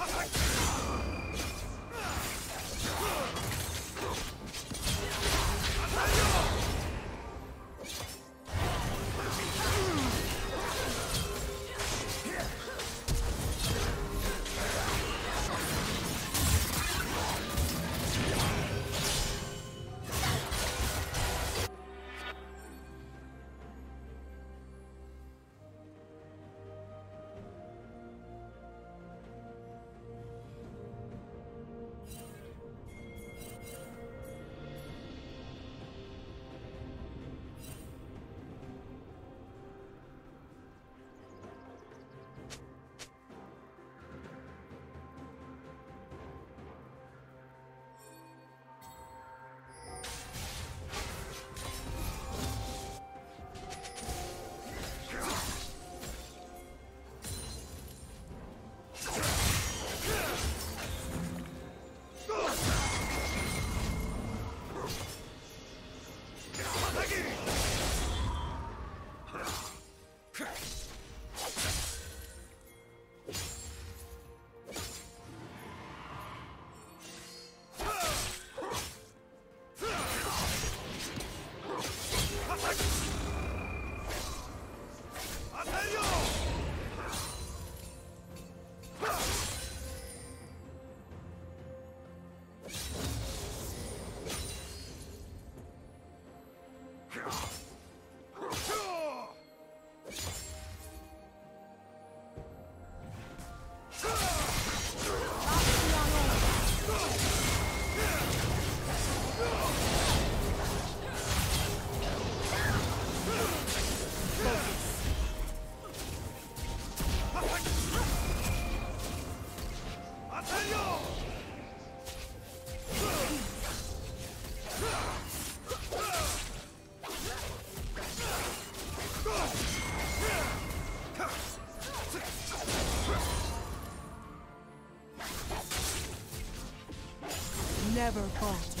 Attack! Never falter.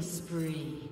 Spree.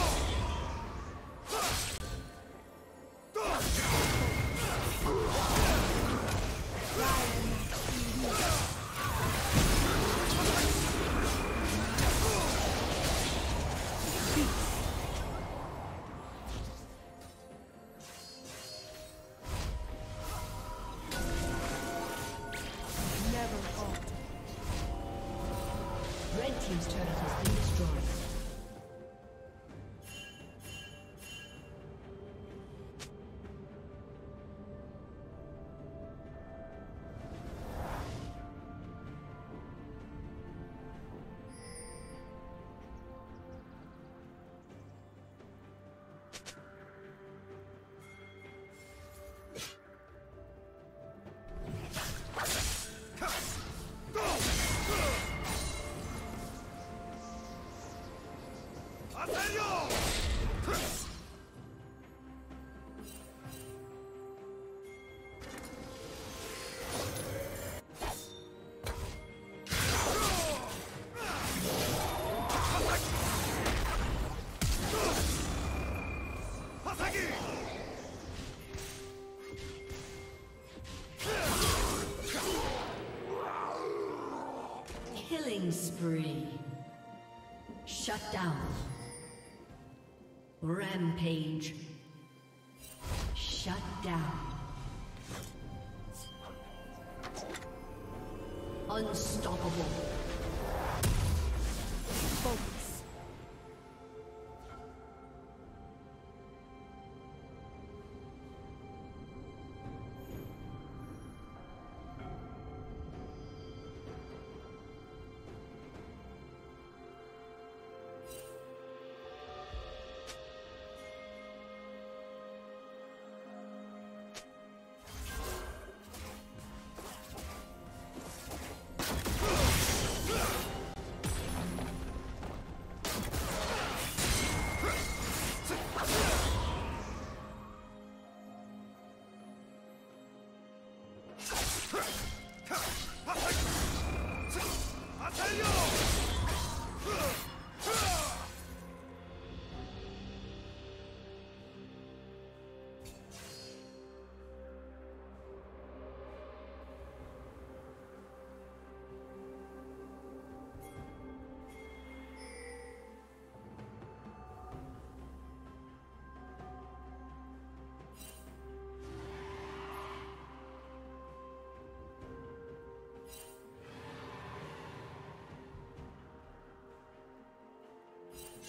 Spree. Shut down. Rampage. Shut down. Unstoppable. Focus.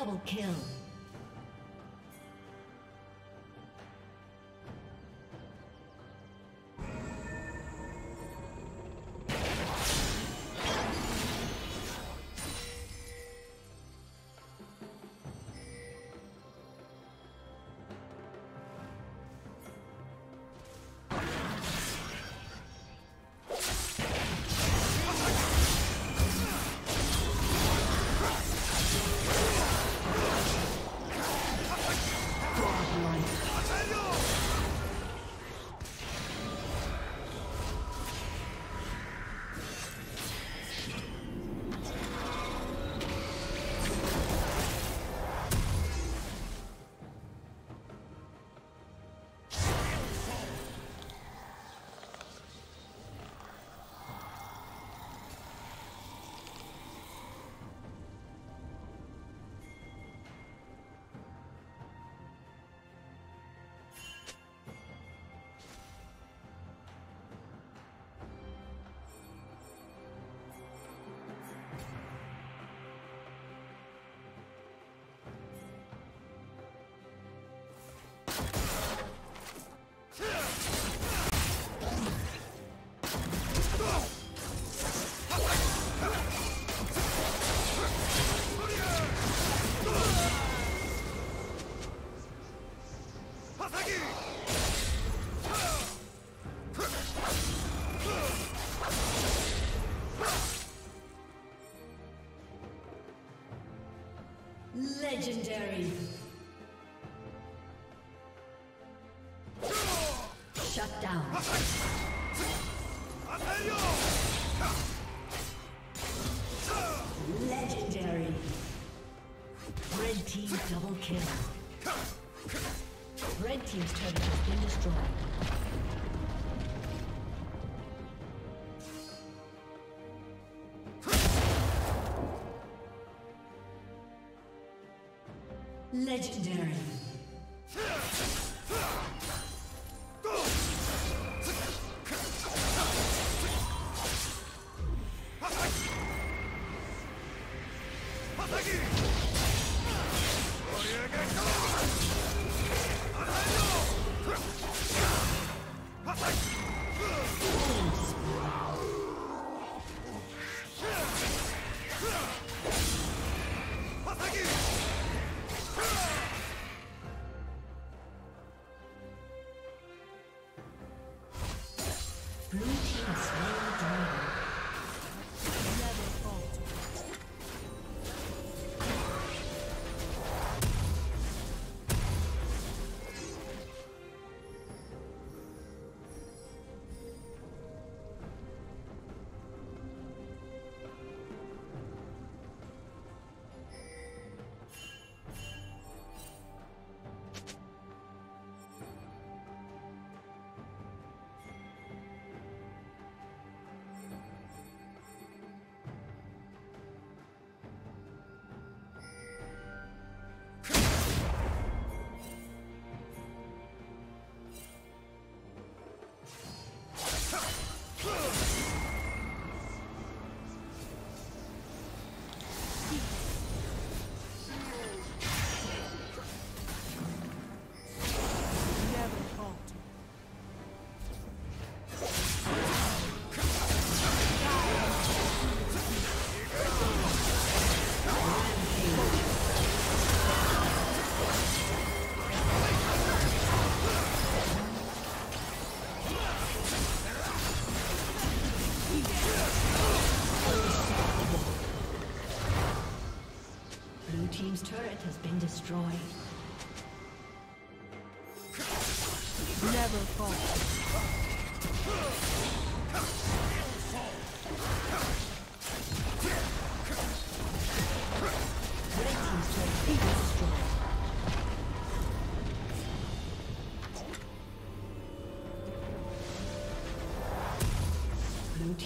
Double kill. Legendary. Shut down. Legendary. Red team double kill. Red team's turret has been destroyed. Legendary.